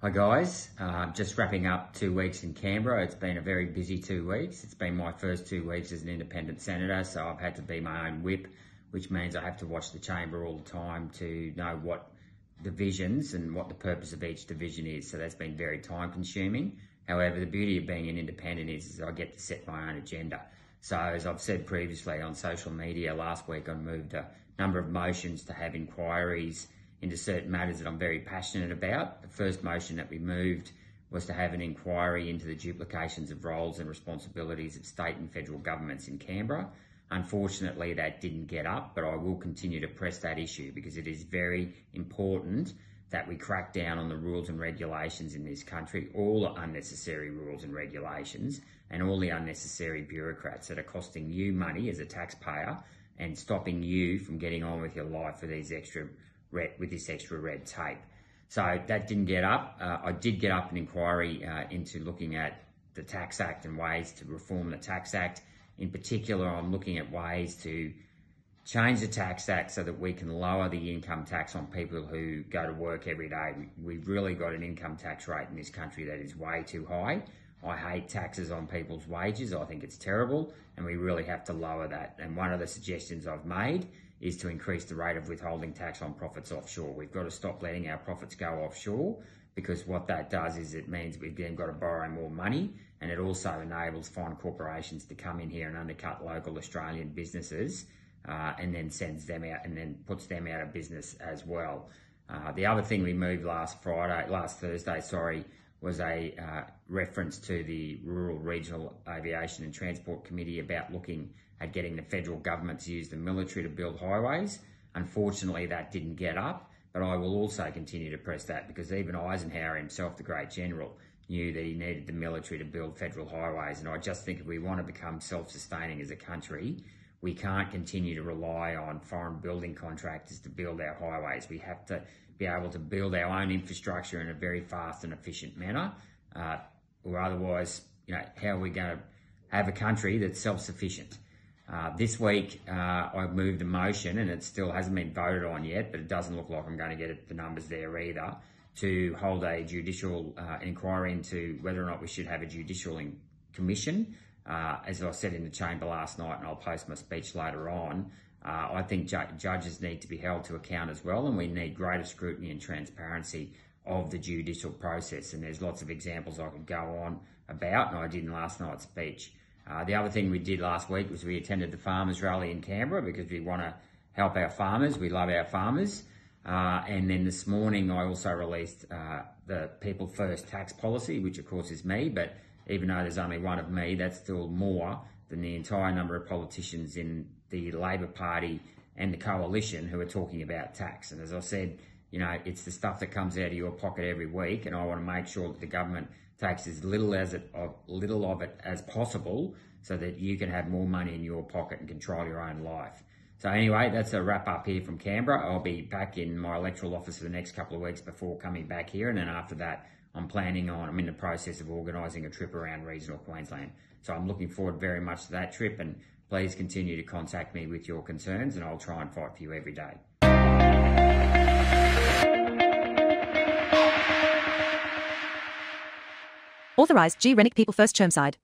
Hi guys, uh, just wrapping up two weeks in Canberra. It's been a very busy two weeks. It's been my first two weeks as an independent senator, so I've had to be my own whip, which means I have to watch the chamber all the time to know what divisions and what the purpose of each division is. So that's been very time consuming. However, the beauty of being an independent is, is I get to set my own agenda. So as I've said previously on social media, last week I moved a number of motions to have inquiries into certain matters that I'm very passionate about. The first motion that we moved was to have an inquiry into the duplications of roles and responsibilities of state and federal governments in Canberra. Unfortunately, that didn't get up, but I will continue to press that issue because it is very important that we crack down on the rules and regulations in this country, all the unnecessary rules and regulations, and all the unnecessary bureaucrats that are costing you money as a taxpayer and stopping you from getting on with your life for these extra red, with this extra red tape. So that didn't get up. Uh, I did get up an inquiry uh, into looking at the Tax Act and ways to reform the Tax Act. In particular, I'm looking at ways to change the Tax Act so that we can lower the income tax on people who go to work every day. We've really got an income tax rate in this country that is way too high. I hate taxes on people's wages. I think it's terrible, and we really have to lower that. And one of the suggestions I've made is to increase the rate of withholding tax on profits offshore. We've got to stop letting our profits go offshore because what that does is it means we've then got to borrow more money and it also enables foreign corporations to come in here and undercut local Australian businesses uh, and then sends them out and then puts them out of business as well. Uh, the other thing we moved last Friday, last Thursday, sorry, was a uh, reference to the Rural Regional Aviation and Transport Committee about looking at getting the federal government to use the military to build highways. Unfortunately, that didn't get up, but I will also continue to press that because even Eisenhower himself, the great general, knew that he needed the military to build federal highways. And I just think if we want to become self sustaining as a country, we can't continue to rely on foreign building contractors to build our highways. We have to be able to build our own infrastructure in a very fast and efficient manner, uh, or otherwise, you know, how are we going to have a country that's self-sufficient? Uh, this week, uh, I've moved a motion, and it still hasn't been voted on yet, but it doesn't look like I'm going to get the numbers there either, to hold a judicial uh, inquiry into whether or not we should have a judicial commission uh, as I said in the chamber last night, and I'll post my speech later on, uh, I think ju- judges need to be held to account as well, and we need greater scrutiny and transparency of the judicial process. And there's lots of examples I could go on about, and I did in last night's speech. Uh, the other thing we did last week was we attended the farmers rally in Canberra because we want to help our farmers. We love our farmers. Uh, and then this morning, I also released uh, the People First tax policy, which of course is me, but even though there's only one of me, that's still more than the entire number of politicians in the Labor Party and the coalition who are talking about tax. And as I said, you know, it's the stuff that comes out of your pocket every week, and I want to make sure that the government takes as little as it, of, little of it as possible, so that you can have more money in your pocket and control your own life. So anyway, that's a wrap up here from Canberra. I'll be back in my electoral office for the next couple of weeks before coming back here, and then after that, I'm planning on, I'm in the process of organising a trip around regional Queensland. So I'm looking forward very much to that trip and please continue to contact me with your concerns and I'll try and fight for you every day. Authorised G. Rennick People First Chermside.